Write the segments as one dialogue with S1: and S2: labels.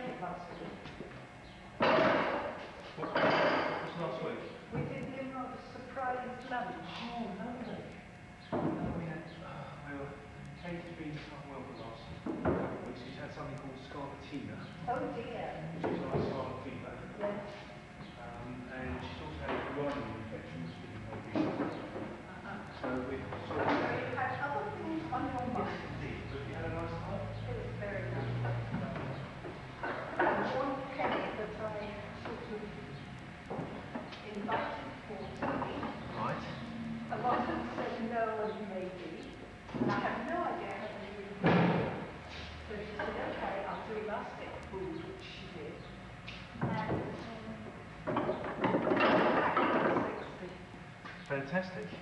S1: She's
S2: Oh dear.
S1: which is like scarlet fever.
S2: Yes.
S1: Um, and she's also had a urinary infection, which we didn't know before. So we sort of
S2: So you had other things on your mind.
S1: indeed, but you had a nice time.
S2: It was very nice. And one penny that I sort of invited for tea.
S1: Right.
S2: A lot of them said no and maybe. And I had no idea how to do it. So she said, okay, I'll do elastic food, which she did. And um, back to 60.
S1: Fantastic.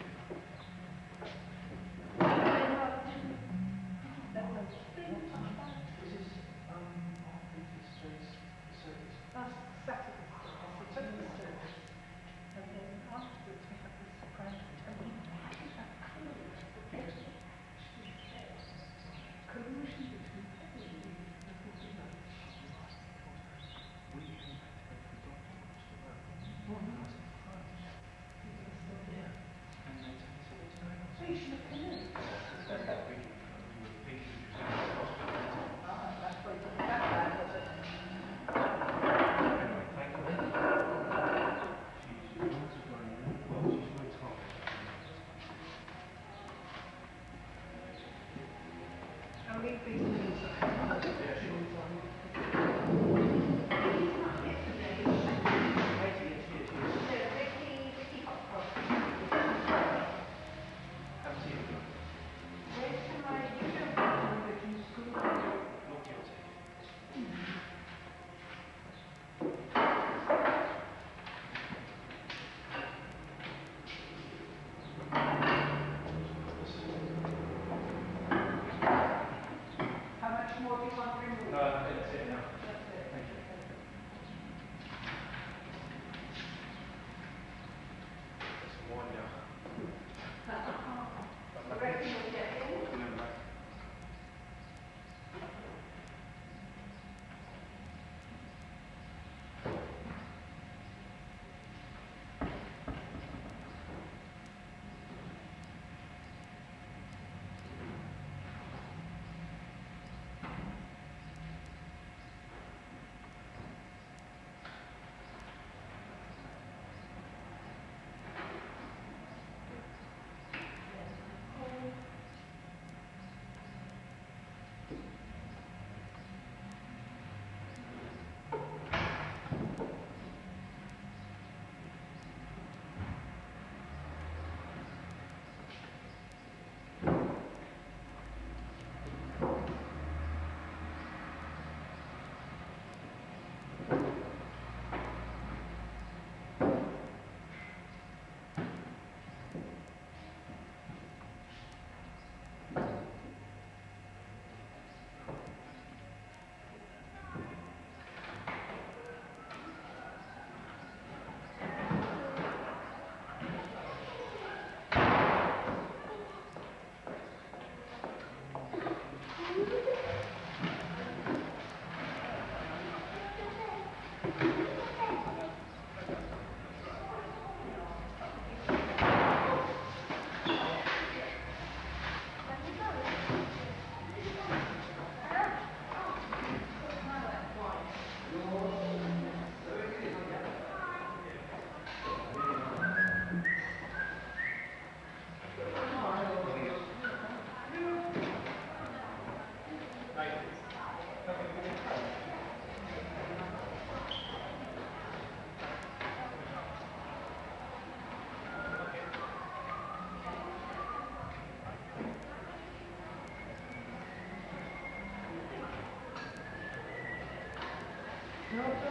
S3: Thank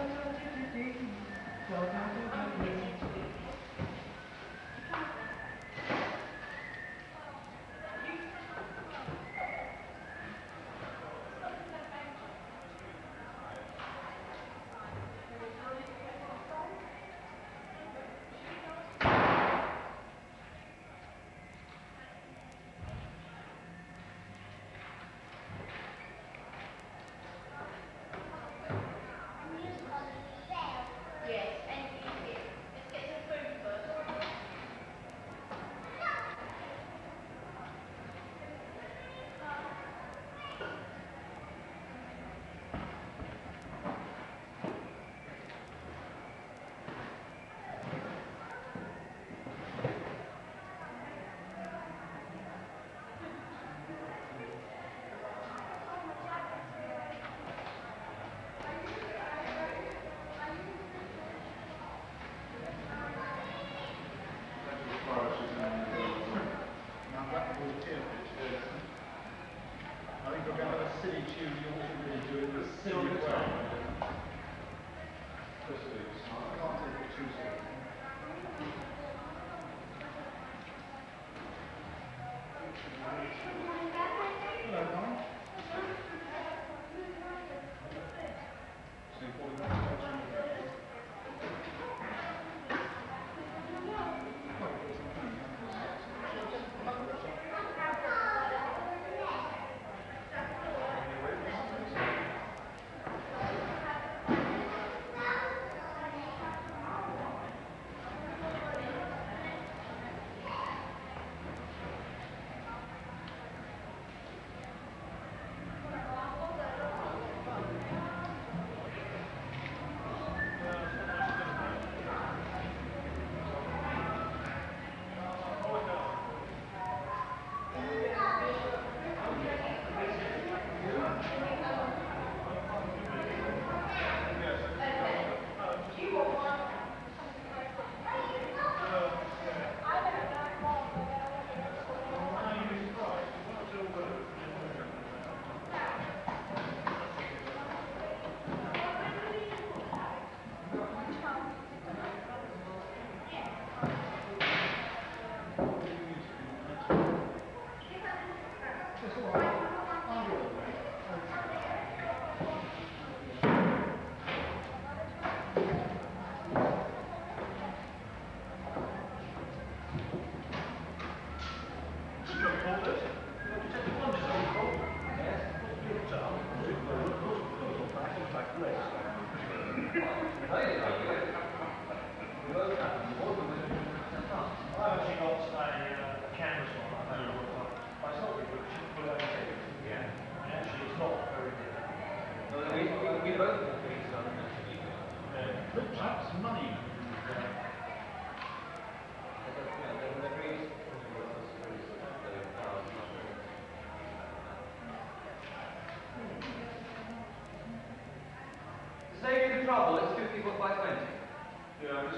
S4: you. you. money. To save you the
S2: trouble, it's
S5: fifty do by
S4: 20. Yeah,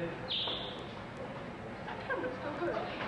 S5: Thank you.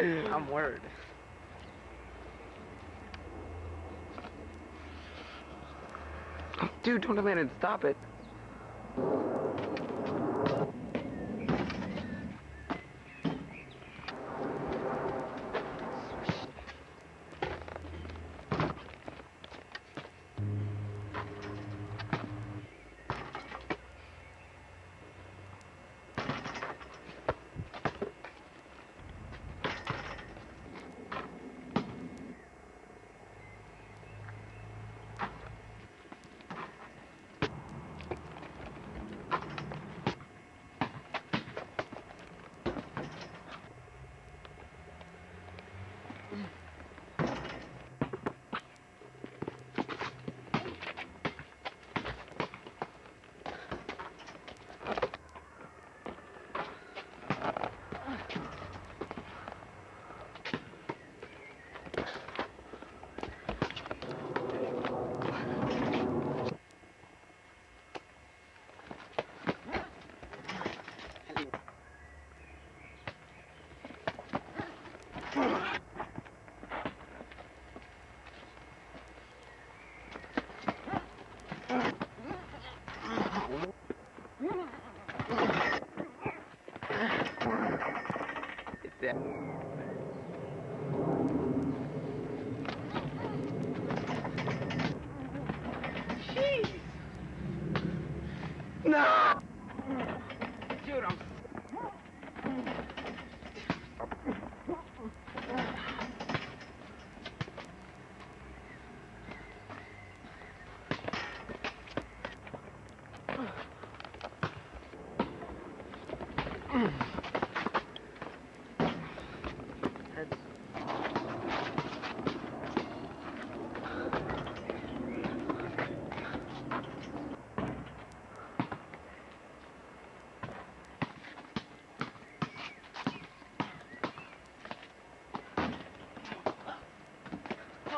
S6: Mm,
S2: I'm
S7: worried. Dude, don't demand it. Stop it.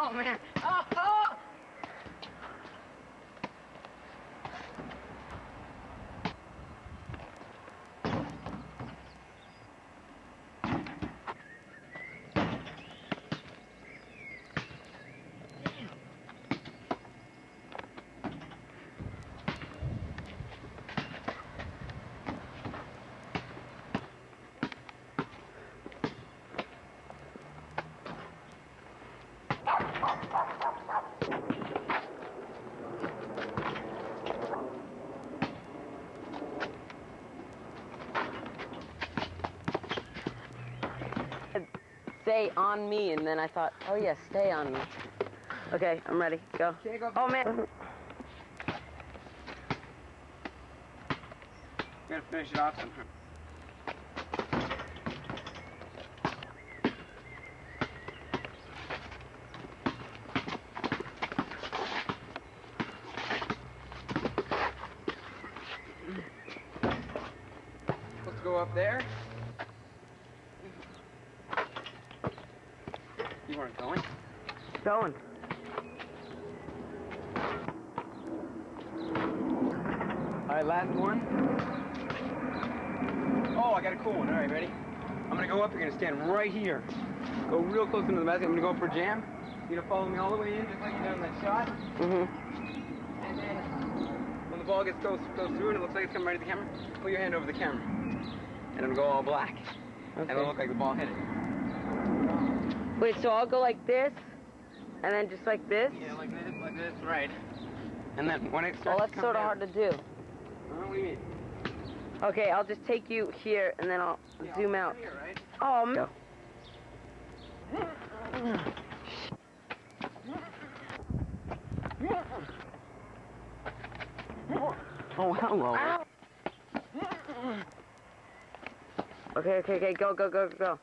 S7: Oh man. Oh, oh. Stay on me, and then I thought, oh yeah, stay on me. Okay, I'm ready. Go. Oh man.
S8: Gotta finish it off somehow. Supposed to go up there. You weren't going.
S7: Going.
S8: All right, last one. Oh, I got a cool one. All right, ready? I'm gonna go up. You're gonna stand right here. Go real close into the gonna go for a jam. You're gonna follow me all the way in, just like you did on that shot.
S7: Mm-hmm.
S8: And then when the ball gets goes goes through and it looks like it's coming right at the camera, put your hand over the camera, and it'll go all black, and it'll look like the ball hit it.
S7: Wait, so I'll go like this, and then just like this?
S8: Yeah, like this, like this, right. And then when it starts Well, that's
S7: sort of hard to do.
S8: Uh, what do you mean?
S7: Okay, I'll just take you here, and then I'll
S8: Yeah,
S7: zoom
S8: I'll
S7: out.
S8: Here, right?
S7: Oh, man. I'm.
S8: Okay, okay, okay, go, go, go, go.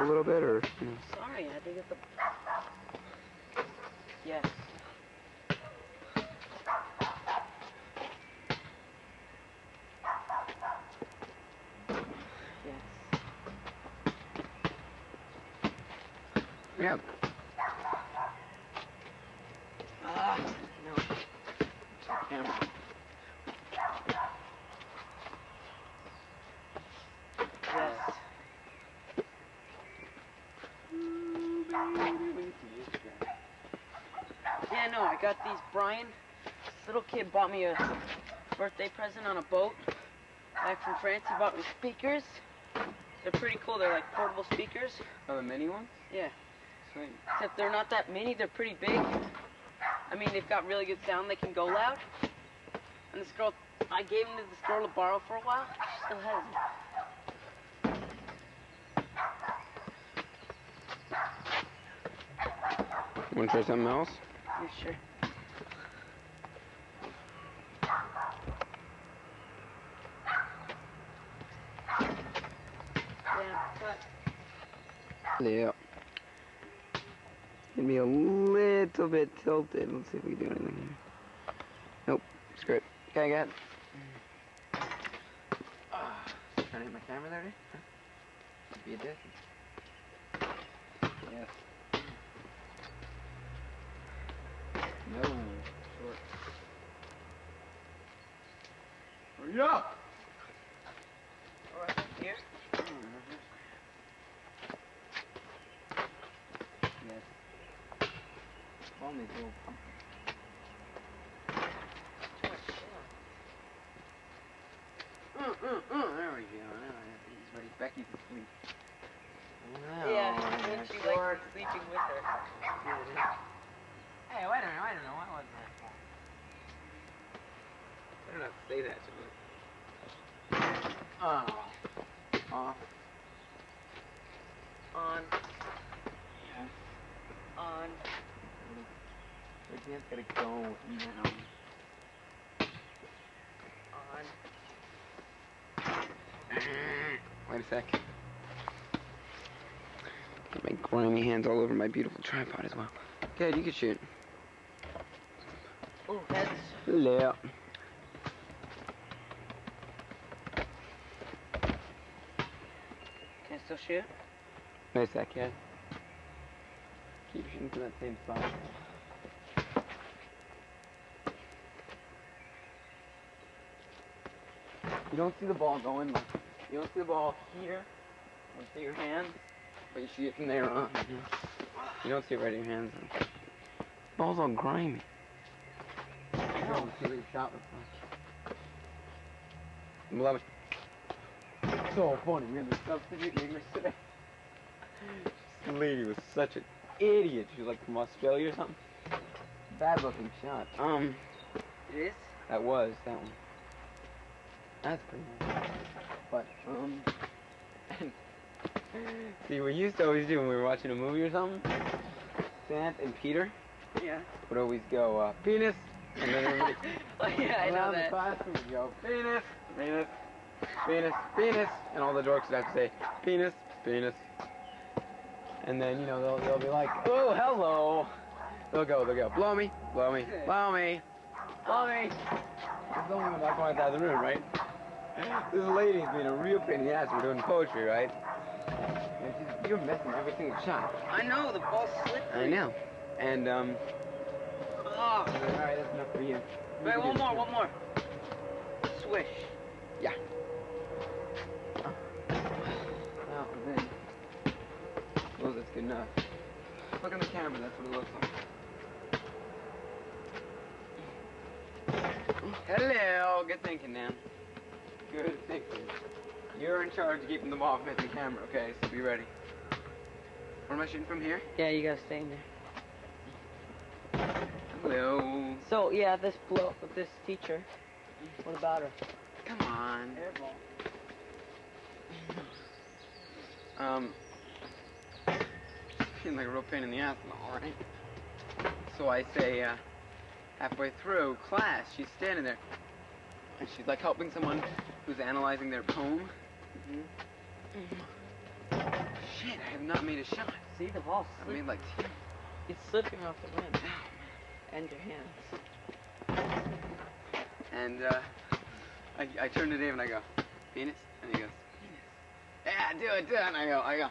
S8: A little bit, or?
S7: Sorry, I had to get the. Yes. Yes.
S8: Yeah.
S7: Ah, no.
S8: Camera.
S7: Yes. Yeah, no, I got these. Brian, this little kid bought me a birthday present on a boat back from France. He bought me speakers. They're pretty cool. They're like portable speakers.
S8: Oh, the mini ones?
S7: Yeah.
S8: Sweet.
S7: Except they're not that mini. They're pretty big. I mean, they've got really good sound. They can go loud. And this girl, I gave them to this girl to borrow for a while. She still has them.
S8: Want to try something else?
S7: Yeah, sure. Yeah, but
S8: Yeah. Can be a little bit tilted. Let's see if we can do anything here. Nope. Screw it. Okay, go ahead. Ah, trying to hit my camera there, dude? Huh? Be a dick. Yes. No. Short. Hurry up!
S7: alright, here.
S8: Yes. Only little pump. Mm, mm, mm. There we go. Now he's ready. Becky's asleep. Well,
S7: Yeah,
S8: yeah,
S7: and she
S8: short.
S7: likes sleeping with her.
S8: Hey, wait a minute, wait a minute. What was that? I don't have to say that to me. Oh. Off.
S7: On,
S8: Yes.
S7: on.
S8: Your hand's gotta go now.
S7: On.
S8: Wait a sec. Get my grimy hands all over my beautiful tripod as well. Good, you can shoot.
S7: Ooh, heads.
S8: Yeah.
S7: Can I still shoot?
S8: Wait a sec, kid. Keep shooting from that same spot. Don't see the ball going, like, you don't see the ball here, you don't see your hands, but you see it from there on. You, know? You don't see it right in your hands. Ball's all grimy. You don't see your shot like. Love it. So funny, we had the substitute English today. This lady was such an idiot. She was like from Australia or something. Bad looking shot. Um,
S7: It is?
S8: that was that one. That's pretty nice. But um, see, we used to always do when we were watching a movie or something. Sant and Peter
S7: Yeah.
S8: would always go uh, penis, and then everybody
S7: Oh, yeah, I know
S8: around the
S7: that.
S8: classroom would go penis, penis, penis, penis, and all the dorks would have to say penis, penis. And then you know they'll they'll be like, oh hello. They'll go, they'll go, blow me, blow me, blow me, blow me. It's the only one not going out of the room, right? this lady's been a real pain in the ass. We're doing poetry, right? And she's, you're messing every single shot.
S7: I know, the ball's slipped.
S8: I know. And, um...
S7: Oh.
S8: All right, that's enough for you.
S7: Wait, one more, one more. Swish.
S8: Yeah. Oh, man. then. Well, that's good enough. Look on the camera, that's what it looks like. Hello, good thinking, man. Good thinking. You're in charge of keeping the ball from hitting the camera, okay? So be ready. Where am I shooting from here?
S7: Yeah, you gotta stay in there.
S8: Hello.
S7: So yeah, this blow with this teacher. What about her?
S8: Come on.
S7: Airball.
S8: Um, feeling like a real pain in the ass and all, right? So I say, uh, halfway through class, she's standing there, and she's like helping someone who's analyzing their poem. Shit, I have not made a shot.
S7: See the ball
S8: I made like two.
S7: It's slipping off the rim. And your hands.
S8: And uh, I, I turn to Dave and I go, penis? And he goes, penis. Yeah, do it, do it. And I go, I go,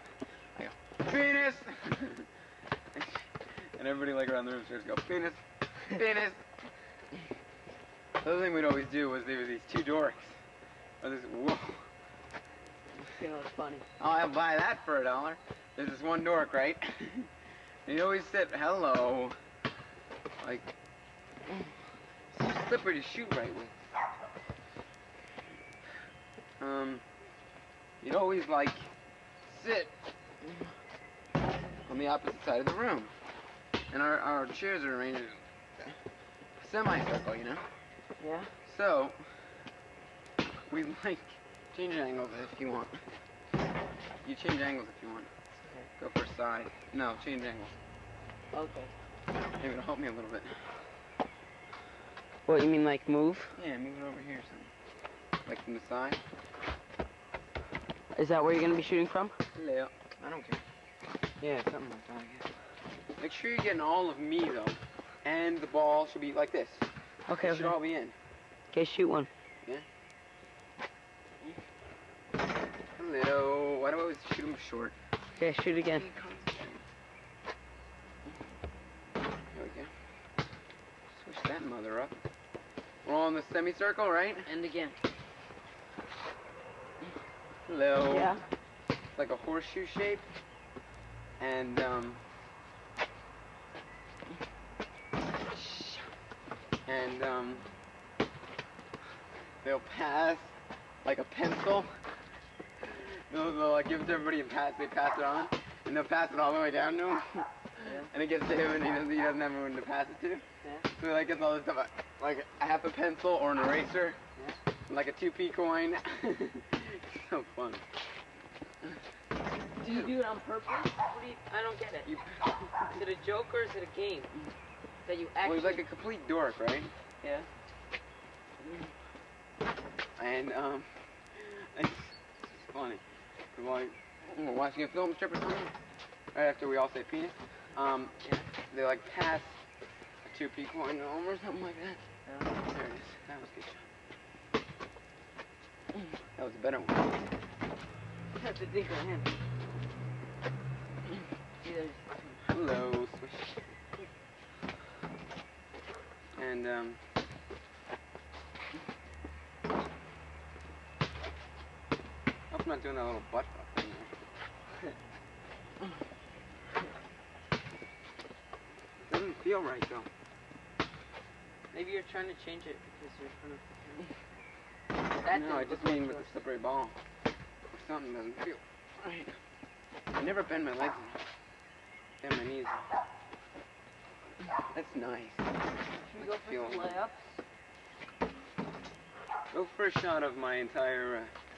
S8: I go, penis. and everybody like around the room starts to go, penis, penis. The other thing we'd always do was there were these two dorks. This, whoa.
S7: You know, it's funny.
S8: Oh, I'll buy that for a dollar. There's this one dork, right? and he always said, hello. Like, slippery to shoot right with. Um, you'd always, like, sit on the opposite side of the room. And our, our chairs are arranged in a semicircle, you know?
S7: Yeah?
S8: So, we like change angles if you want. You change angles if you want. Okay. Go for a side. No, change angles.
S7: Okay.
S8: Maybe it'll help me a little bit.
S7: What you mean, like move?
S8: Yeah, move it over here, son. Like from the side.
S7: Is that where you're gonna be shooting from?
S8: Yeah. I don't care. Yeah, something like that, I guess. Make sure you're getting all of me, though. And the ball should be like this.
S7: Okay.
S8: It
S7: Okay.
S8: should all be in.
S7: Okay, shoot one.
S8: Hello. Why do I always shoot them short?
S7: Okay, shoot again.
S8: There we go. Switch that mother up. We're all in the semicircle, right?
S7: And again.
S8: Hello.
S7: Yeah.
S8: It's like a horseshoe shape. And, um... And, um... They'll pass like a pencil. They'll, they'll like give it to everybody and pass, they pass it on. And they'll pass it all the way down to him. And it gets to him and he doesn't, he doesn't have anyone to pass it to.
S7: Yeah.
S8: So he like gets all this stuff, like a half a pencil or an eraser. And like a 2p coin. so fun.
S7: Do you do it on purpose? What do you, I don't get it.
S8: You,
S7: Is it a joke or is it a game? That you
S8: well, he's like a complete dork, right?
S7: Yeah.
S8: And um, it's funny. 'Cause, like, we're watching a film strip or something, right after we all say penis, um, they like pass a two p coin to him or something like that.
S7: Yeah.
S8: There it is. That was a good shot. That was a better one.
S7: That's a your hand.
S8: Hello, swish. And um. Not doing that little butt fuck thing there. Doesn't feel right though.
S7: Maybe you're trying to change it because you're in front of the camera. That
S8: no, I just mean with the slippery ball. Or something doesn't feel right. I never bend my legs enough. Bend my knees. That's nice.
S7: Should we go for
S8: Feel-
S7: some layups?
S8: Go for a shot of my entire uh,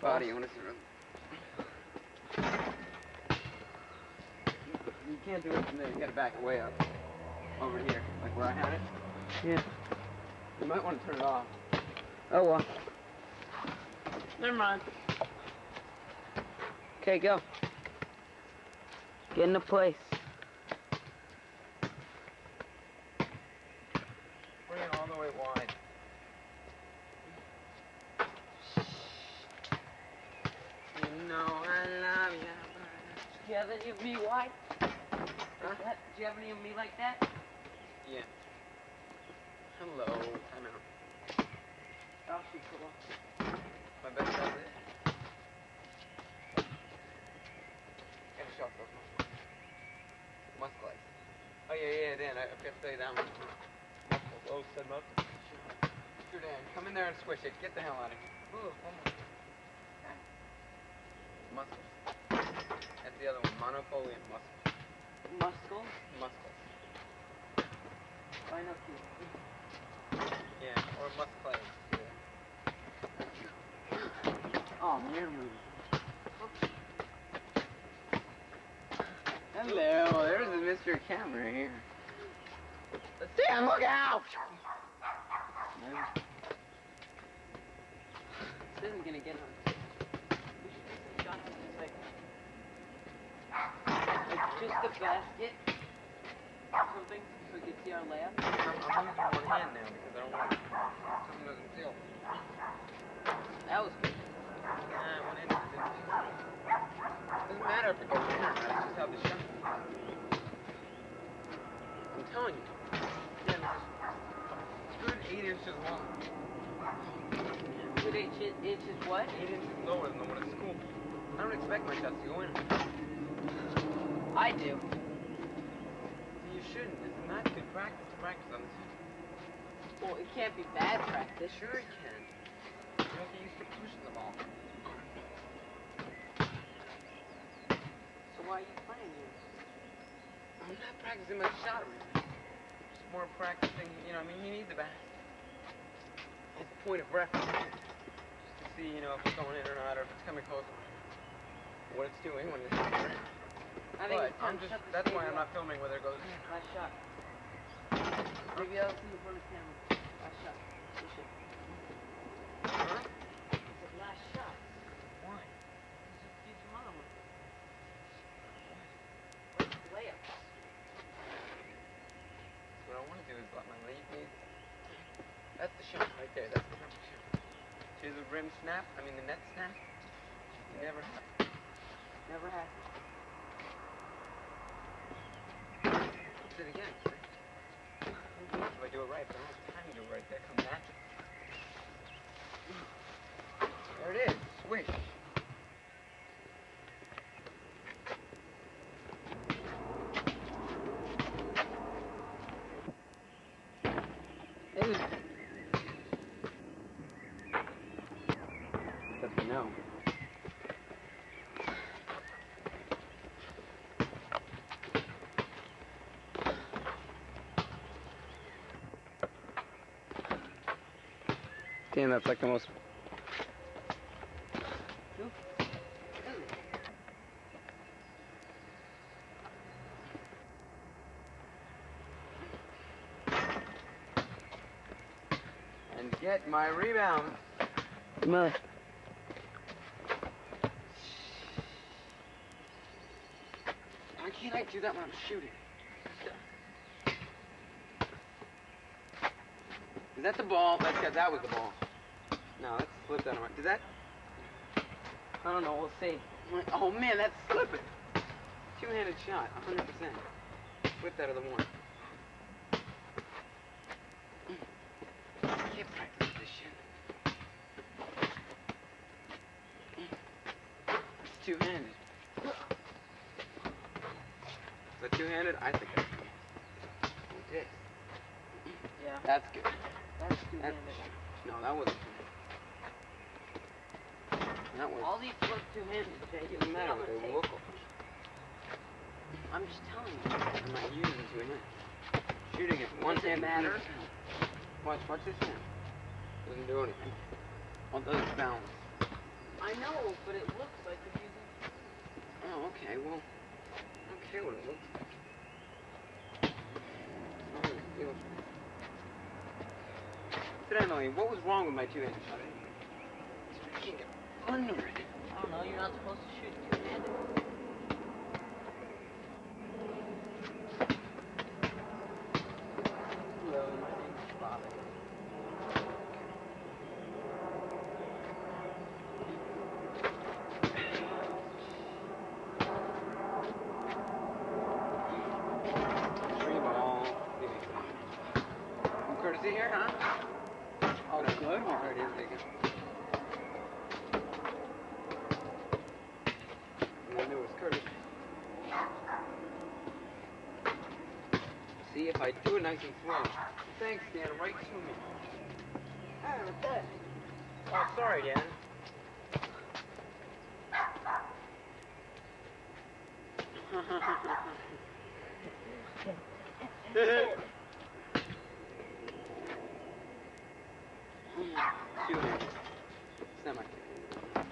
S8: body. I want to see. real- You can't do it from there. You gotta back it way up. Over here, like where I had it.
S7: Yeah.
S8: You might want to turn it off.
S7: Oh well. Never mind. Okay, go. Get in the place.
S8: Bring it all the way wide. You know I love you.
S7: Do you have any of me wide? Like that? Do you have any of me like that?
S8: Yeah. Hello. Time out.
S7: Oh, shoot, cool.
S8: My best shot is. Get a shot those muscles. Muscle ice. Oh yeah, yeah, Dan. I, I forgot to tell you that one. Muscles. Oh, said muscles. Dr. Dan, come in there and squish it. Get the hell out of here. Ooh, one more. Okay. Muscles. That's the other one. Monofolia muscles.
S7: Muscle.
S8: Muscles.
S7: Find out the
S8: Yeah, or muscles.
S7: Oh, man, movie.
S8: Hello, there's the Mr. Camera here. Dan, look out!
S7: This isn't gonna get on. We should take some shots of this, like, like just the basket or something, so we can see our layout.
S8: I'm, using one hand now because I don't want something doesn't feel.
S7: That was good.
S8: Nah, one hand. Doesn't matter if it goes in or not. It's just how the shot. I'm telling you. Is good eight inches long.
S7: Good eight inches, inches what?
S8: Eight inches lower than the one at school. I don't expect my shots to go in.
S7: I do.
S8: You shouldn't. It's not good practice to practice on this.
S7: Well, it can't be bad practice.
S8: Sure it can. You don't get used to pushing the ball.
S7: So why are you playing here?
S8: I'm not practicing my shot really. Just more practicing, you know, I mean, you need the bat. It's a point of reference. Just to see, you know, if it's going in or not, or if it's coming close. What it's doing when it's in the ground.
S7: I think
S8: But I'm just, that's why I'm not filming whether it goes.
S7: Last shot. Maybe I'll see in front of the camera. Last shot. Push it.
S8: Huh?
S7: Last shot.
S8: Why?
S7: Just use some other one. Like layups.
S8: So what I want to do is my lead. That's the shot right there. That's the perfect shot. See the rim snap? I mean the net snap? Never have.
S7: Never happened.
S8: It again. If I do it right, but I don't have time to do it right. That comes natural. There it is. Swish. Damn, that's like the most. And get my rebound.
S7: Mother.
S8: Why can't I do that when I'm shooting? Is that the ball? That's that, that was the ball. No, that slipped out of my. Did that?
S7: I don't know, we'll see.
S8: Oh man, that's slipping. Two-handed shot, 100%. Slipped out of the one. Mm. Can't practice this shit. It's two-handed. Is that two-handed? I think that's good.
S7: Yeah,
S8: That's good.
S7: that's two-handed.
S8: No, that wasn't two-handed. That was.
S7: All these look two handed, Jay.
S8: It doesn't matter they look like.
S7: I'm just telling you.
S8: I'm not using two hands. Shooting it one
S7: Does it matter?
S8: Watch, watch this hand. Doesn't do anything. Well, those doesn't.
S7: I know, but it looks like you're using.
S8: Oh, okay. Well, I don't care what it looks like. It feels. What was wrong with my two-handed shot? I can't get under it.
S7: I don't know, you're not supposed to shoot two handed. Hello, my name is Bobby.
S8: Three ball. Some courtesy here, huh? Oh, good. There it is. There you go. And I knew it was courtesy. See if I do it nice and slow. Thanks, Dan. Right to me. Oh, oh sorry, Dan. Shoot him. Semi. Come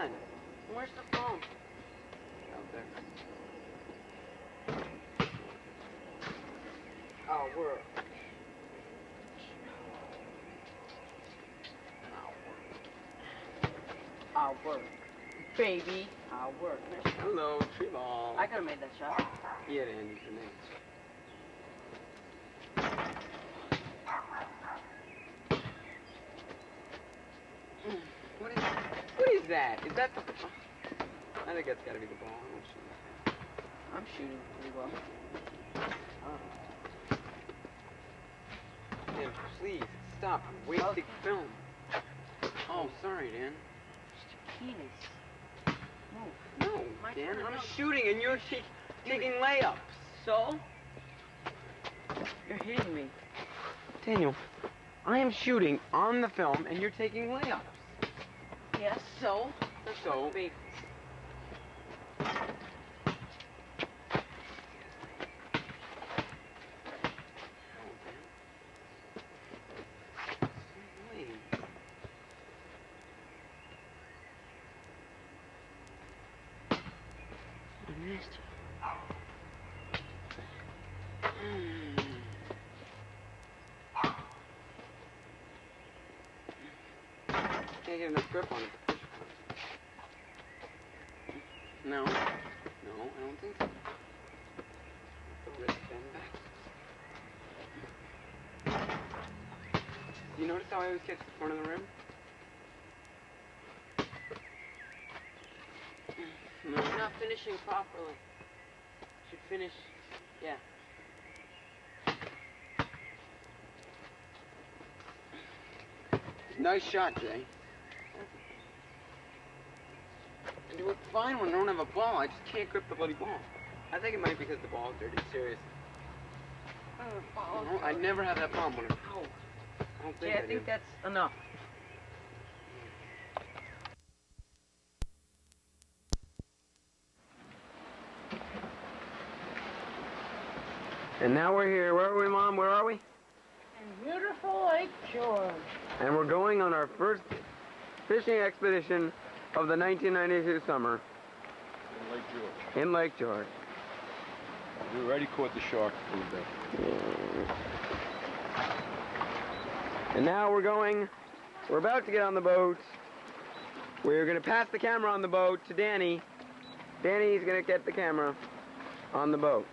S8: on. Where's the phone? Out there. Oh, we're.
S7: I'll work. Baby, I'll work.
S8: Hello, tree ball.
S7: I could have made that shot.
S8: Yeah, Dan, you can make. What is, what is that? Is that the... I think that's gotta be the ball. I don't shoot.
S7: I'm shooting pretty well. Oh.
S8: Dan, please, stop wasting film. Oh, sorry, Dan.
S7: Just your penis.
S8: No,
S7: My
S8: Dan, I'm
S7: no.
S8: shooting and you're ta- taking layups.
S7: So? You're hitting me.
S8: Daniel, I am shooting on the film and you're taking layups.
S7: Yes, so?
S8: So,
S7: Baby. I missed
S8: Can't get enough grip on it. to push it. No. No, I don't think so. The wrist bend back. You notice how I always catch the front of the rim? No.
S7: You're not finishing properly. Should finish. Yeah.
S8: Nice shot, Jay. I do it fine when I don't have a ball. I just can't grip the bloody ball. I think it might be because the ball's dirty. Seriously. Oh, no, I never have that problem. When I,
S7: Ow.
S8: I don't think
S7: Yeah,
S8: I,
S7: I think
S8: do.
S7: that's enough.
S8: And now we're here. Where are we, Mom? Where are we?
S2: And beautiful Lake George.
S8: And we're going on our first fishing expedition of the 1992 summer
S9: In Lake George.
S8: in Lake George.
S9: We already caught the shark food there.
S8: And now we're going, we're about to get on the boat. We're going to pass the camera on the boat to Danny. Danny's going to get the camera on the boat.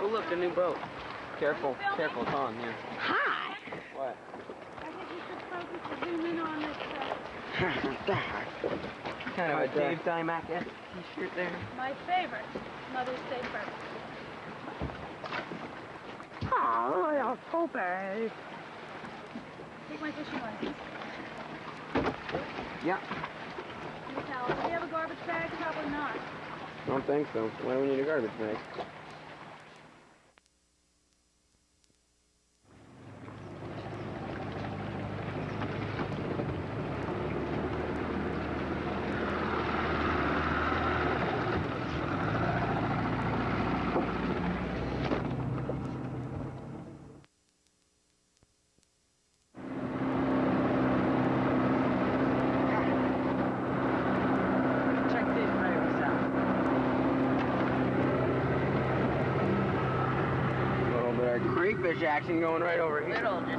S7: Oh, look, a new boat.
S8: Careful, careful, it's on, yeah.
S7: Hi.
S8: What? Kind of a Dave Dymack t-shirt there.
S2: my favorite Mother's Day present.
S8: Oh, you're so bad.
S2: Take my fishing license.
S8: Yeah,
S2: do we have a garbage bag? Probably not.
S8: don't think so. Why do we need a garbage bag?
S7: Check this virus out.
S8: A little crayfish action going right over here.
S7: Little, just a...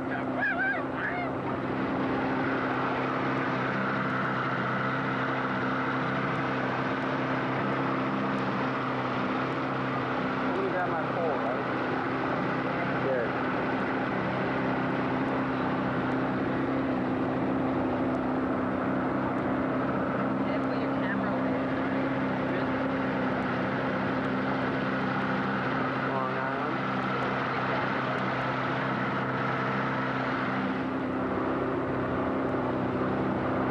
S8: Let me grab my pole, right? There.
S7: Yeah, put your camera over here.
S8: Long Island.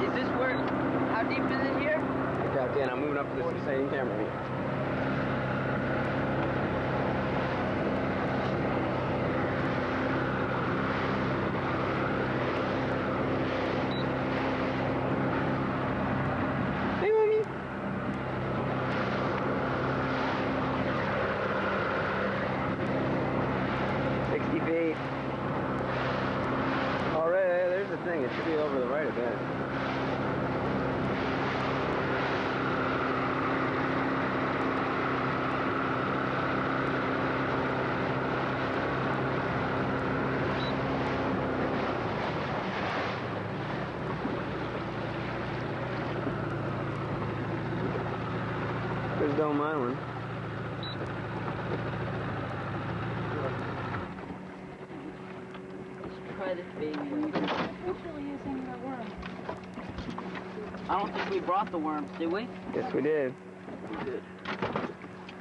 S7: Is this where... How deep is it here?
S8: Yeah, Dan, I'm moving up to this insane camera here. Dome Island.
S7: Let's try this baby.
S2: Usually using the worm.
S7: I don't think we brought the worms, did we?
S8: Yes, we did.
S7: We did.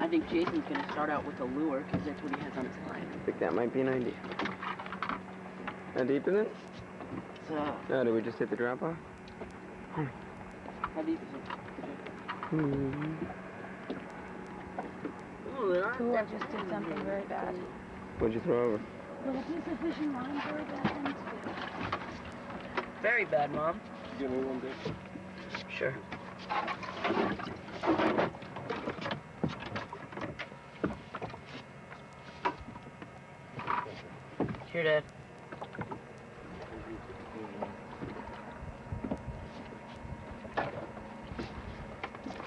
S7: I think Jason's gonna start out with a lure because that's what he has on his line.
S8: I think that might be an idea. How deep is it?
S7: So,
S8: Oh, did we just hit the drop off?
S7: how deep is it?
S8: Hmm.
S7: Oh, there
S2: Ooh, I just did something very bad.
S8: What'd you throw over?
S2: Little piece of fishing line, very bad things
S7: Very bad, Mom.
S9: Give me one, Dick.
S7: Sure. Here, Dad.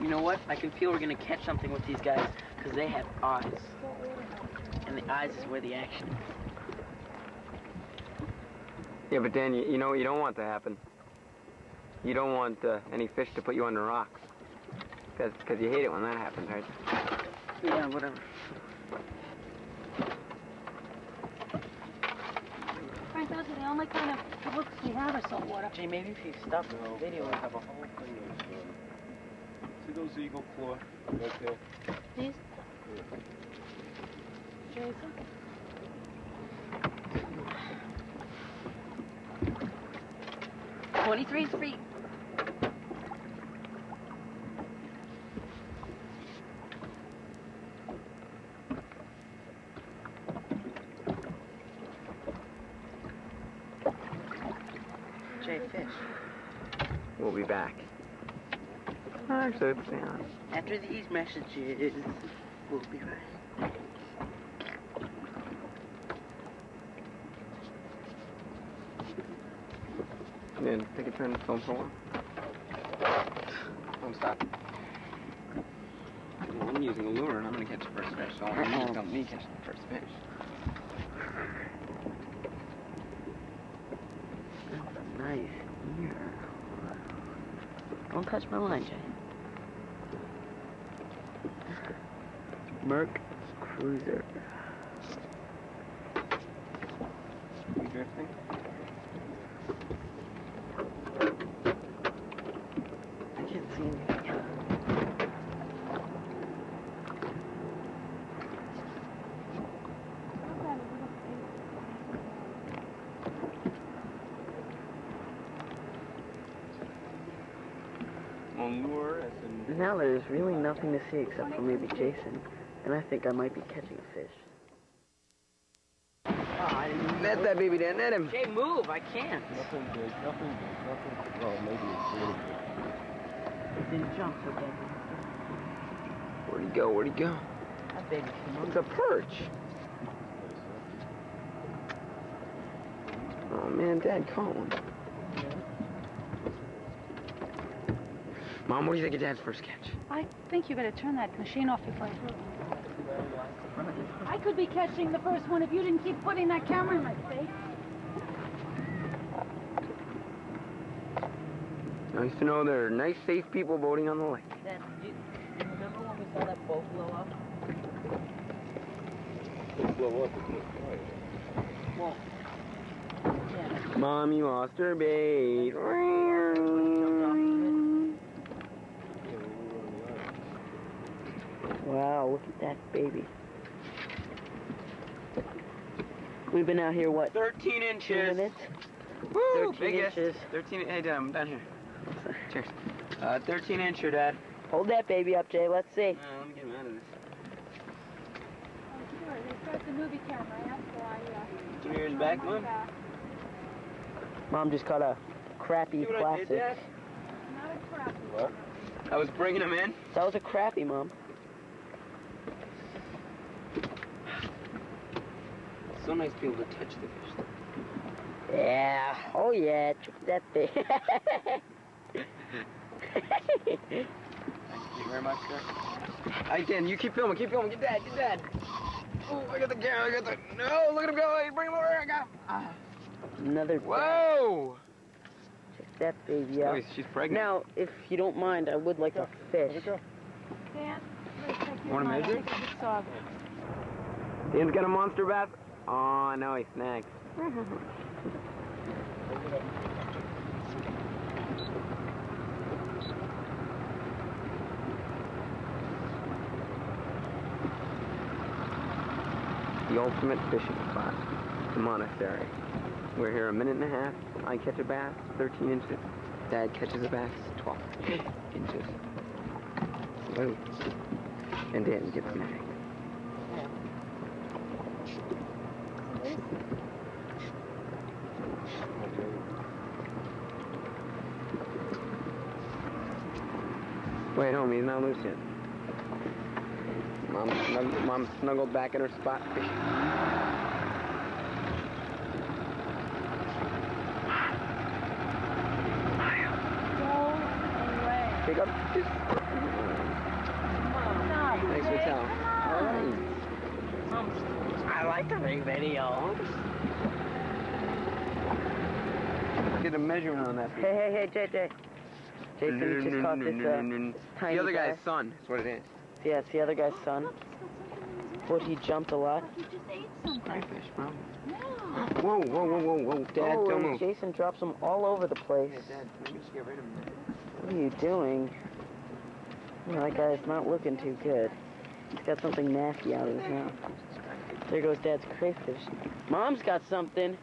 S7: You know what? I can feel we're gonna catch something with these guys because they have eyes. And the eyes is where the action is.
S8: Yeah, but Dan, you, you know what you don't want to happen? You don't want uh, any fish to put you under rocks. Because you hate it when that happens, right?
S7: Yeah, whatever.
S2: Frank, those are the only kind of hooks we have are saltwater.
S7: Jay, maybe if you stop the video and have a whole
S9: Thing is, see those eagle claw right there?
S2: These? Jason?
S7: Twenty-three feet. Jay, fish.
S8: We'll be back. Actually, let's see.
S7: After these messages, we'll be right.
S8: Dan, take a turn to film for a while. Don't stop. Well, I'm using a lure and I'm gonna catch the first fish, so I'm gonna help me catch the first fish.
S7: That's a nice ear. Don't touch my line, Jay. Merc Cruiser.
S8: You drifting?
S7: I can't see anything.
S8: On lure, as in...
S7: Now there's really nothing to see except for maybe Jason, and I think I might be catching a fish. Oh, I didn't
S8: Net that baby, Dan, net him.
S7: Jay, move! I can't.
S9: Nothing big, nothing big, nothing. Well, maybe it's a little bit.
S7: It didn't jump so bad.
S8: Where'd he go? Where'd he go?
S7: That baby came
S8: It's
S7: up.
S8: a perch. Oh man, Dad, call him. Mom, what do you think of Dad's first catch?
S2: I think you better turn that machine off before I do it. I could be catching the first one if you didn't keep putting that camera in my face.
S8: Nice to know there are nice, safe people boating on the lake.
S7: Dad, do you remember when we saw that boat blow up?
S9: It'll blow up, it's not quiet.
S7: Well, yeah.
S8: Mommy lost her bait.
S9: Yeah, we were on the island.
S7: Wow, look at that baby. We've been out here, what,
S8: 13 inches.
S7: minutes?
S8: Woo,
S7: 13
S8: biggest.
S7: inches.
S8: 13, hey, Dad, I'm down here. Cheers. Uh, 13 incher, Dad.
S7: Hold that baby up, Jay. Let's see.
S8: Uh, let me get him out of this.
S2: Oh, sure. They start the movie camera, yeah, so I, uh...
S8: Three years back, Mom?
S2: back.
S7: Mom just caught a crappie
S8: See what I did. Dad?
S2: Not a crappie.
S9: What?
S8: I was bringing him in.
S7: That was a crappie, Mom.
S8: It's so nice to be able to touch the fish.
S7: Yeah. Oh, yeah. Check that thing.
S8: Thank you very much, sir. Hey, Dan, you keep filming, keep filming. Get Dad, get Dad. Oh, I got the camera, I got the... No, look at him go. Hey, bring him over. I got him. Ah.
S7: Another
S8: Whoa!
S7: Check that baby
S8: Oh,
S7: out.
S8: he's- she's pregnant.
S7: Now, if you don't mind, I would like a fish.
S2: Dan, please.
S8: Want to measure?
S10: Take a big saw.
S8: Dan's got a monster bass. Oh, no, he snagged. the ultimate fishing spot, the monastery. We're here a minute and a half. I catch a bass, 13 inches. Dad catches a bass, 12 inches. And Dan gets snagged. Wait, homie, he's not loose yet. Mom, Mom snuggled back in her spot fishing.
S10: Go away.
S8: Pick up this.
S10: Stop.
S8: Thanks for telling. All right. I like to make videos. Get a measurement on that.
S7: Hey, hey, hey, JJ. Jason just caught this, uh, tiny
S8: The other guy's
S7: bass.
S8: son is what it is.
S7: Yeah, it's the other guy's son. But he jumped a lot.
S10: He just ate something.
S8: Crayfish, bro.
S10: No.
S8: Whoa, whoa, whoa, whoa, whoa. Dad,
S7: oh,
S8: don't move.
S7: Jason drops them all over the place.
S8: Dad, maybe just get rid of him.
S7: What are you doing? Well, that guy's not looking too good. He's got something nasty out of his mouth. There goes Dad's crayfish. Mom's got something.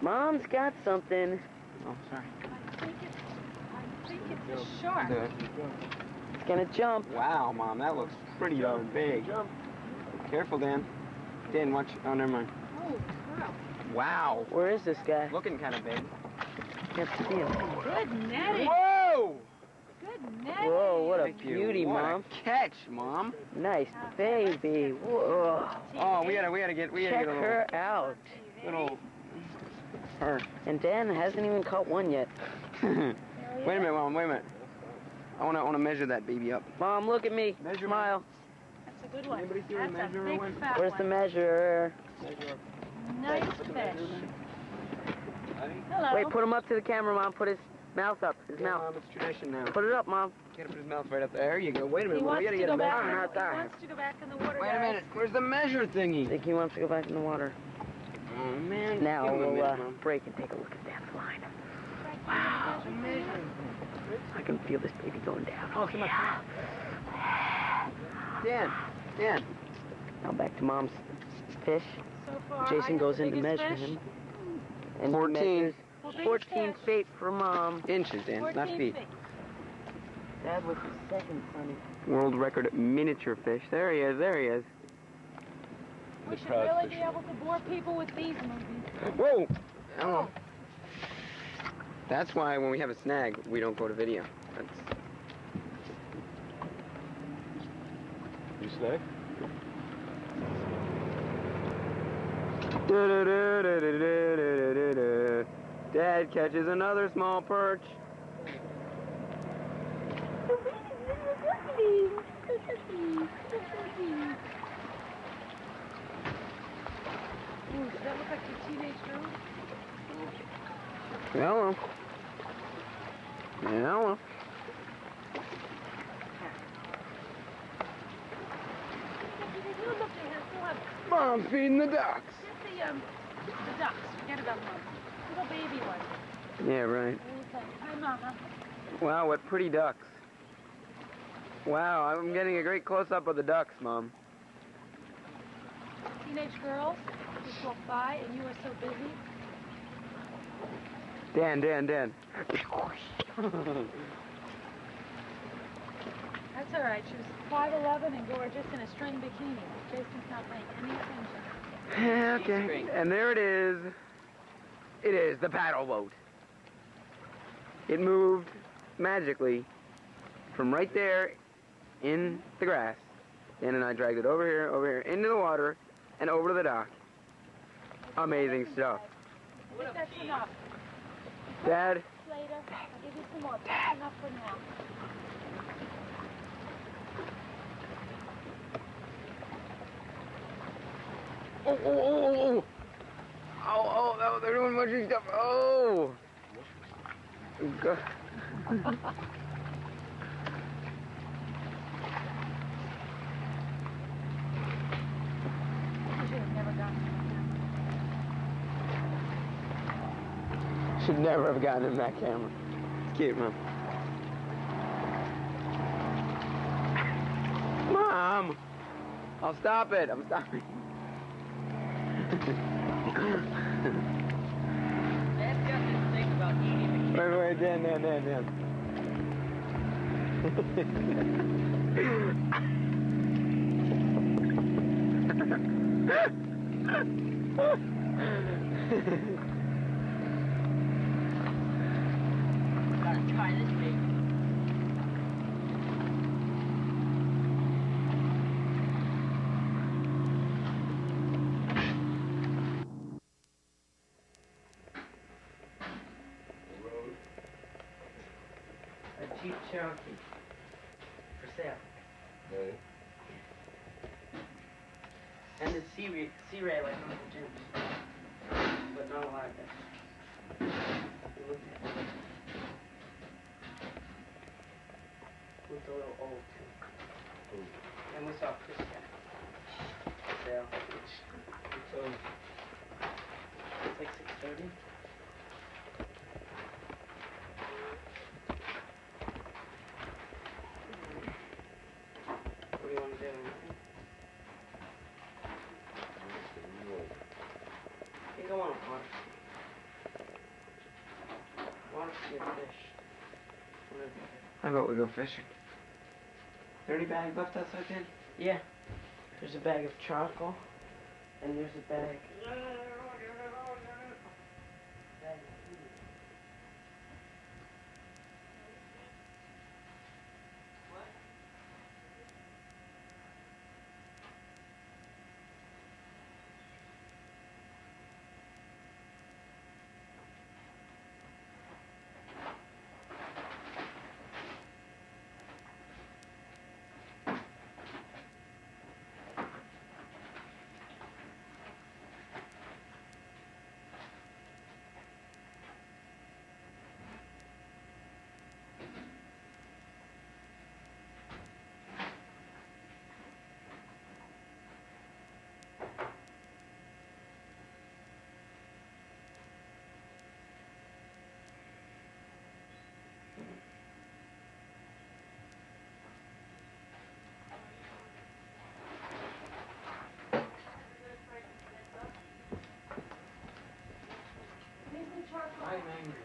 S7: Mom's got something.
S8: Oh, sorry.
S10: I think it's, I think it's a shark.
S8: Good.
S7: It's gonna jump.
S8: Wow, Mom, that looks pretty darn big. Jump. Careful, Dan. Dan, watch. Oh, never mind.
S10: Oh, crap.
S8: Wow.
S7: Where is this guy?
S8: Looking kind of big.
S7: Can't see him.
S10: Good netting.
S8: Whoa!
S10: Good netting.
S7: Whoa, what a beauty,
S8: What a
S7: Mom.
S8: catch, Mom.
S7: Nice baby. Whoa.
S8: Oh, we gotta, we gotta get, we gotta
S7: Check
S8: get a little,
S7: her out.
S8: little, little. Her.
S7: And Dan hasn't even caught one yet.
S8: wait a minute, Mom. Wait a minute. I wanna, I wanna measure that baby up.
S7: Mom, look at me.
S8: Measure
S7: Smile.
S10: That's a good one.
S8: Anybody see
S10: That's a
S8: measurer
S10: big
S8: one?
S10: fat
S7: Where's the
S10: one.
S7: measurer?
S10: Nice fish. Hello.
S7: Wait, put him up to the camera, Mom. Put his mouth up. His
S8: Yeah,
S7: mouth.
S8: Mom, it's tradition now.
S7: Put it up, Mom.
S8: Gotta put his mouth right up there. There you go. Wait a
S10: he
S8: minute, Mom.
S10: wants
S8: We gotta
S10: to
S8: get
S10: go
S8: a
S10: back.
S8: measure.
S7: not
S10: He wants to go back in the water.
S8: Wait a minute. Where's the measure thingy?
S7: think he wants to go back in the water.
S8: Oh man.
S7: Now
S8: Give
S7: we'll
S8: minute,
S7: uh, break and take a look at Dan's line.
S10: Wow.
S7: I can feel this baby going down.
S8: Oh, come on. Dan. Dan.
S7: Now back to Mom's fish.
S10: So far,
S7: Jason
S10: have
S7: goes in to measure
S10: fish.
S7: him. And he
S8: 14.
S7: Measures
S10: Well, biggest
S7: 14 feet for Mom.
S8: Um, Inches, Dan, not
S10: 14
S8: feet.
S7: Dad was the second son.
S8: World record miniature fish. There he is. There he is.
S10: We should really be able to bore people with these movies.
S8: Whoa. Oh. That's why when we have a snag, we don't go to video. That's
S9: You snag?
S8: Du-du-du-du-du-du-du-du. Dad catches another small perch.
S10: Ooh, does that look like teenage girl?
S8: Hello. Hello. Mom feeding the ducks.
S10: just the um the ducks. Forget about. Little baby ones.
S8: Yeah, right.
S10: Okay. Hi, Mama.
S8: Wow, what pretty ducks. Wow, I'm getting a great close-up of the ducks, Mom.
S10: Teenage girls just walk by and you are so busy.
S8: Dan, Dan, Dan.
S10: That's all right. She was 5'11 and gorgeous in a string bikini. Jason's not paying any attention.
S8: Yeah, okay. And there it is. It is the paddle boat. It moved magically from right there in the grass. Dan and I dragged it over here, over here, into the water, and over to the dock. Amazing stuff.
S10: I that's enough.
S8: Dad,
S10: Later, I'll give you some more. That's enough for now.
S8: oh, oh, oh, oh, oh. oh oh, oh, they're doing mushy stuff. Oh! God. Should never have gotten him that camera. It's cute, man. Mom! I'll stop it. I'm stopping.
S7: ναι, ναι, ναι, ναι. Ha ha ha! Go on, Mark.
S8: How about we go fishing? There any bag left outside then?
S7: Yeah. There's a bag of charcoal. And there's a bag.
S8: I'm angry.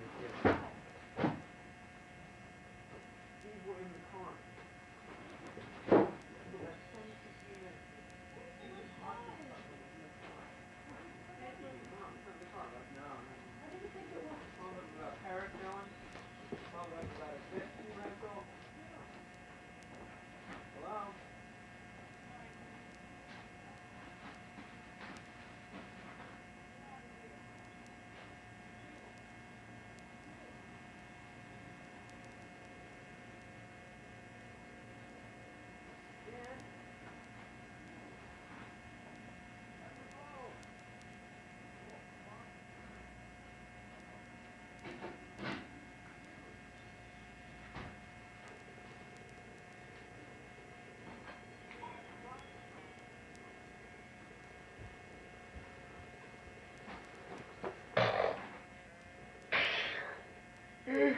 S8: Mm-hmm.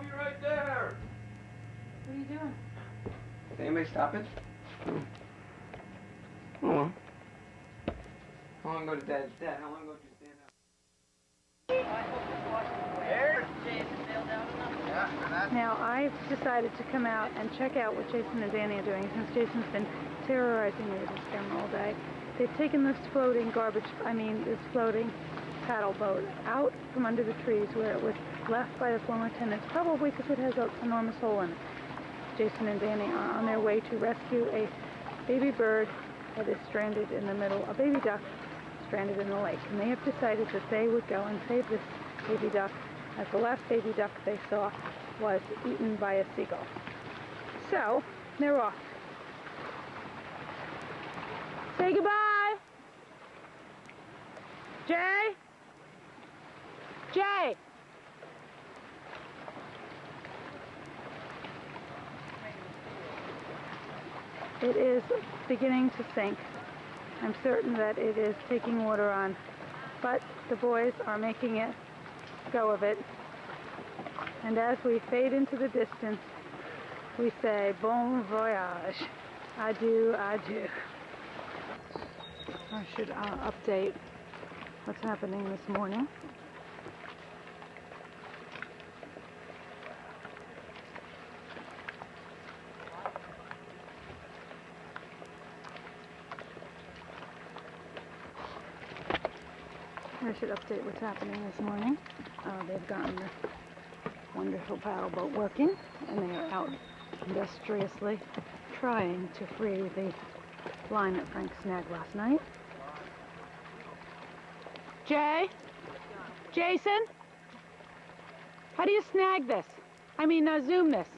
S8: Be right there.
S10: What are you doing?
S8: Is anybody stopping? Oh well. How long ago did Dad's dead? How long ago did you stand up?
S10: Now, I've decided to come out and check out what Jason and Danny are doing since Jason's been terrorizing me with his camera all day. They've taken this floating garbage, I mean, this floating paddle boat out from under the trees where it was left by the former tenants, probably because it has an enormous hole in it. Jason and Danny are on their way to rescue a baby bird that is stranded in the middle, a baby duck stranded in the lake. And they have decided that they would go and save this baby duck as the last baby duck they saw was eaten by a seagull. So, they're off. Say goodbye! Jay? Jay! It is beginning to sink. I'm certain that it is taking water on, but the boys are making it go of it. And as we fade into the distance, we say, bon voyage, adieu, adieu. I should uh, update what's happening this morning. I should update what's happening this morning. Uh, they've gotten the wonderful paddle boat working, and they are out industriously trying to free the line that Frank snagged last night. Jay? Jason? How do you snag this? I mean, uh, zoom this.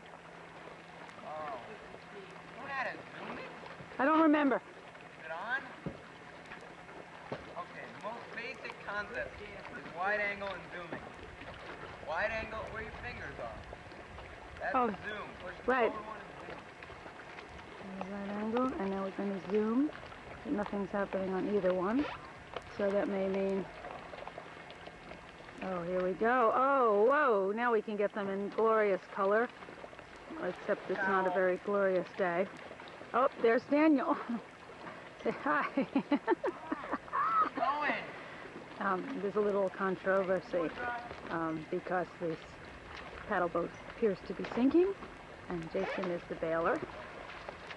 S8: Don't add it. Zoom it.
S10: I don't remember.
S8: Is it on? Okay, most basic concept is wide angle and zooming. Wide angle where your fingers are. That's
S10: Oh,
S8: zoom. Push the
S10: right.
S8: zoom.
S10: Right angle, and now we're going to zoom. But nothing's happening on either one. So that may mean. Oh, here we go. Oh, whoa! Now we can get them in glorious color. Except it's not a very glorious day. Oh, there's Daniel. Say hi. Um, there's a little controversy um, because this paddle boat appears to be sinking, and Jason is the bailer,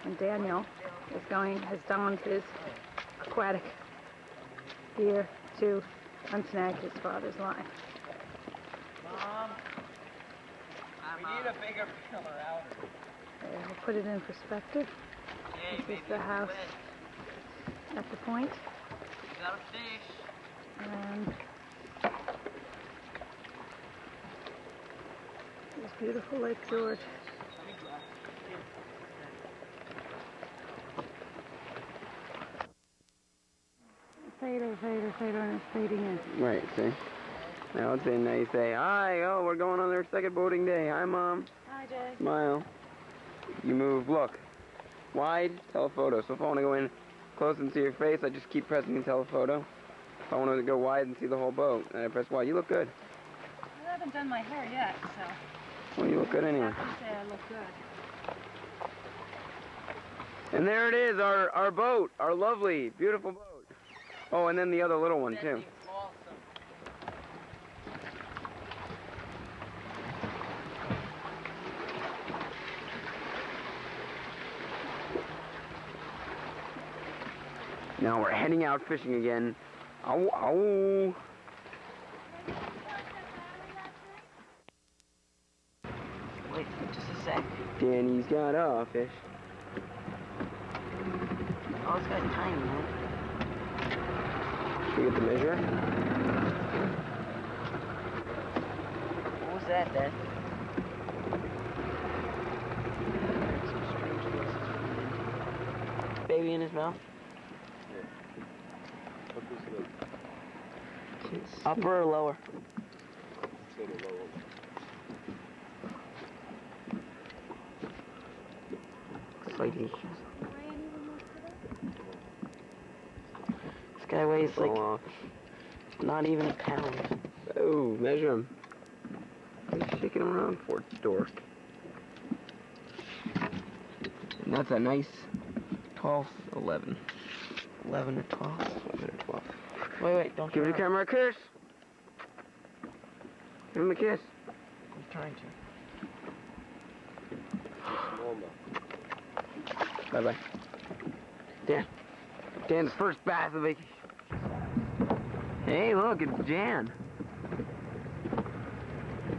S10: and Daniel is going has donned his aquatic gear to unsnag his father's line.
S8: Mom. We need a bigger pillar out.
S10: There, we'll put it in perspective.
S8: Yay,
S10: This is the house. At the point,
S8: got a fish.
S10: And this beautiful Lake George. Fader, fader, fader, and it's fading in.
S8: Right, see? Now it's in. Now you say, hi, oh, we're going on our second boating day. Hi, Mom.
S10: Hi, Jay.
S8: Smile. You move, look. Wide, telephoto. So if I want to go in close and see your face, I just keep pressing the telephoto. If I want to go wide and see the whole boat, then I press wide. You look good.
S10: I haven't done my hair yet, so
S8: Well, you look good
S10: I
S8: anyway.
S10: to say I look good.
S8: And there it is, our, our boat, our lovely, beautiful boat. Oh, and then the other little one, too. Now we're heading out fishing again. Ow, ow.
S7: Wait just a sec.
S8: Danny's got a fish.
S7: Oh, it's got tiny, man.
S8: Should we get the measure?
S7: What was that, Dad? Baby in his mouth? Upper or lower? Slightly. This guy weighs like
S8: off.
S7: not even a pound.
S8: Oh, measure him. He's shaking him around for dork. And that's a nice 12, 11. 11 or 12? 11 or 12.
S7: Wait, wait, don't
S8: Give the camera a kiss. Give him a kiss.
S7: He's trying to.
S8: Bye bye. Dan. Dan's first bath of the vacation. Hey, look, it's Jan.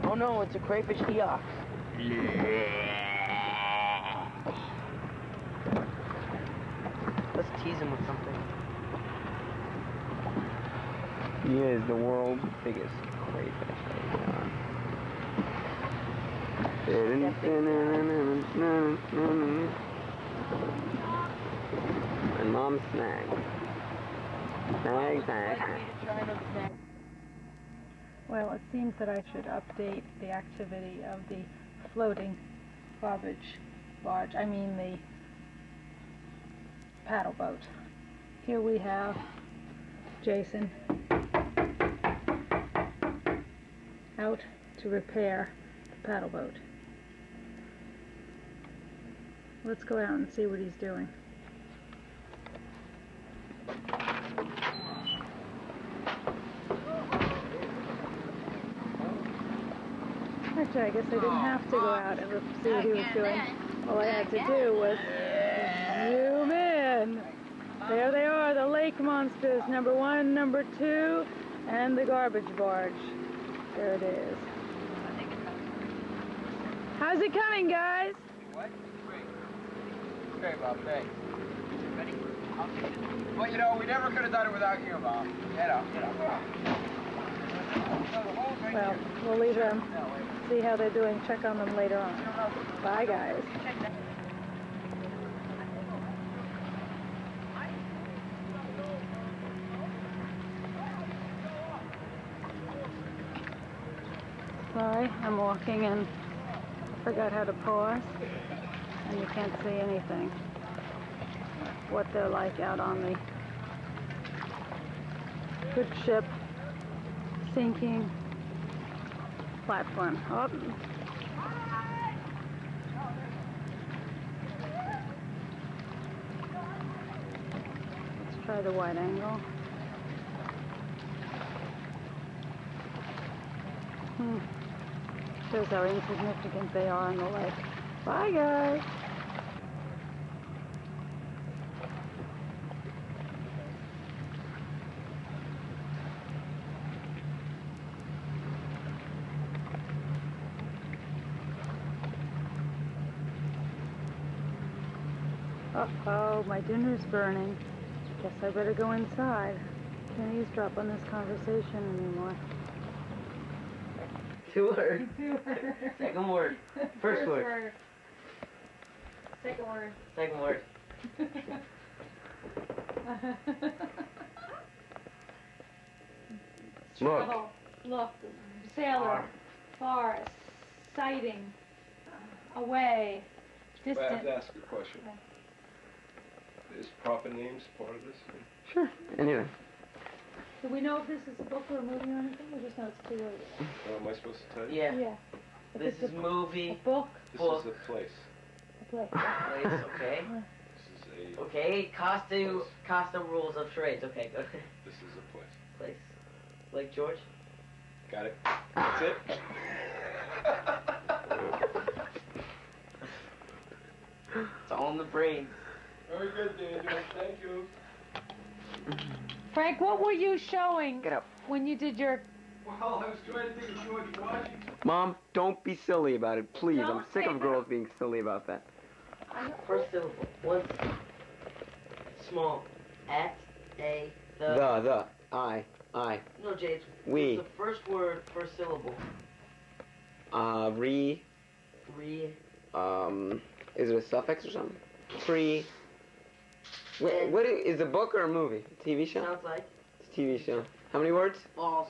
S7: Oh no, it's a crayfish eox. Let's tease him with something.
S8: He is the world's biggest crayfish right now. And mom snagged. Snag, snag, snag.
S10: Well, it seems that I should update the activity of the floating garbage barge, I mean the paddle boat. Here we have Jason out to repair the paddle boat. Let's go out and see what he's doing. Actually, I guess I didn't have to go out and see what he was doing. All I had to do was zoom in. There they are, the lake monsters, number one, number two, and the garbage barge. There it is. How's it coming, guys?
S6: What? Great. Okay, Bob, thanks. Ready? Well, you know, we never could have done it without you, Bob. Get up, get up.
S10: Well, we'll leave them, see how they're doing, check on them later on. Bye, guys. I'm walking and I forgot how to pause, and you can't see anything. What they're like out on the good ship sinking platform. Oh. Let's try the wide angle. Hmm. How insignificant they are on the lake. Bye, guys. Uh-oh, my dinner's burning. Guess I better go inside. Can't eavesdrop on this conversation anymore.
S7: Two words. Second word. First word.
S10: Second word.
S7: Second word.
S8: Look.
S10: Travel, look, sailor, forest, sighting, away,
S9: I have to ask a question. Is proper names part of this?
S8: Sure. Anyway.
S10: Do we know if this is a book or a movie or anything? We just know it's too early.
S9: Or am I supposed to tell you?
S7: Yeah.
S10: Yeah. If
S7: This is
S10: a, a
S7: movie.
S10: book,
S9: This
S7: Book.
S9: is a place.
S10: a play.
S7: Place, okay.
S9: This is a.
S7: Okay, costume, costume rules of charades. Okay, good.
S9: This is a place.
S7: Place. Lake George.
S9: Got it? That's it?
S7: It's all in the brain.
S9: Very good, Daniel. Thank you.
S10: Frank, what were you showing
S8: Get up.
S10: when you did your?
S9: Well, I was trying to think of George Washington.
S8: Mom, don't be silly about it, please. I'm sick
S10: say
S8: of
S10: that.
S8: girls being silly about that.
S7: First syllable. What's small? At, a, the.
S8: The, the, I, I,
S7: No, Jay. It's
S8: we,
S7: what's the first word, first syllable.
S8: uh, re,
S7: Re.
S8: um, is it a suffix or something? Pre. What, what i- is a book or a movie? A TV show?
S7: Sounds like
S8: It's a TV show. How many words?
S7: false.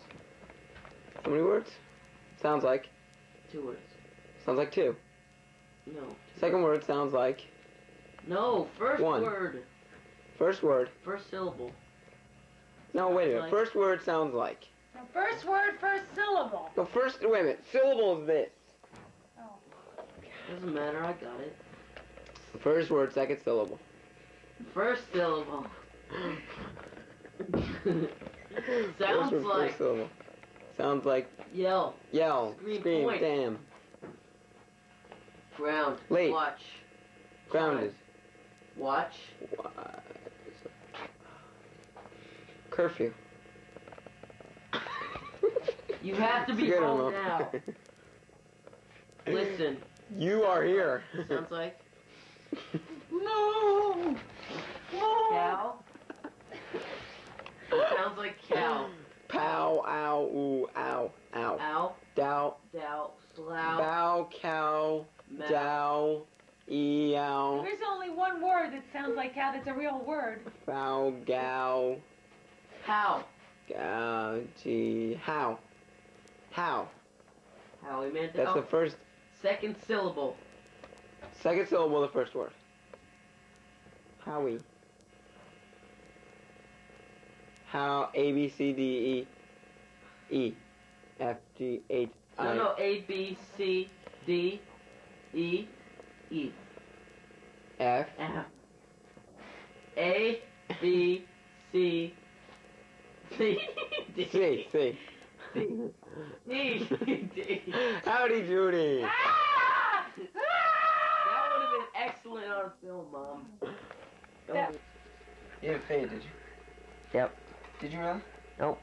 S8: How many words? Sounds like.
S7: Two words.
S8: Sounds like two.
S7: No. two
S8: Second
S7: words.
S8: word sounds like.
S7: No. First
S8: One.
S7: word.
S8: First word.
S7: First syllable.
S8: No, wait a minute.
S7: Like-
S8: First word sounds like.
S10: First word, first syllable.
S8: The first, wait a minute, syllable is this. Oh.
S7: Doesn't matter, I got it.
S8: First word, second syllable.
S7: First syllable. Sounds like
S8: syllable. Sounds like
S7: yell,
S8: yell,
S7: Scream,
S8: scream,
S7: point.
S8: damn.
S7: ground,
S8: Late.
S7: watch,
S8: Grounded.
S7: watch,
S8: Wa- Curfew.
S7: You have to be home now. Listen.
S8: You are here.
S7: Sounds like
S8: no.
S7: Cow. Sounds like cow.
S8: Pow, ow, ooh, ow, ow.
S7: Ow,
S8: Dow,
S7: dow, slough,
S8: bow, cow,
S7: mouth.
S8: dow, eow,
S10: There's only one word that sounds like cow that's a real word.
S8: bow, gow,
S7: How?
S8: gow, gee, how, how.
S7: How we meant to
S8: That's the
S7: oh,
S8: first,
S7: Second syllable.
S8: second syllable, of the first word. Howie. How, A, B, C, D, E, E, F, G, H,
S7: No,
S8: I.
S7: no. A, B, C, D, E, E,
S8: F,
S7: F. A, B, C, C, D,
S8: C, C.
S7: D, D.
S8: Howdy, Doody.
S7: Ah! That would have been excellent on film, Mom.
S10: That-
S8: You didn't say it, did you?
S7: Yep.
S8: Did you really?
S7: Nope.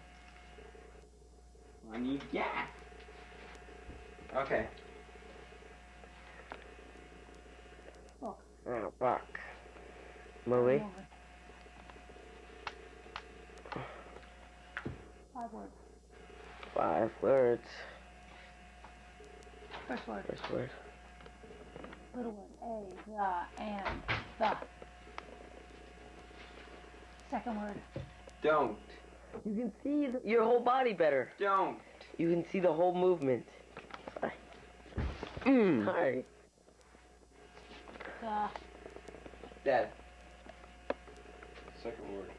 S8: I need gas. Okay.
S7: Oh, fuck. Movie.
S10: Five words.
S7: Five words.
S10: First word.
S7: First word.
S10: Little word. A, the, and, the. Second word.
S8: Don't.
S7: You can see the, your whole body better.
S8: Don't.
S7: You can see the whole movement.
S8: Mm.
S7: Sorry.
S10: The.
S8: Dad. Second word.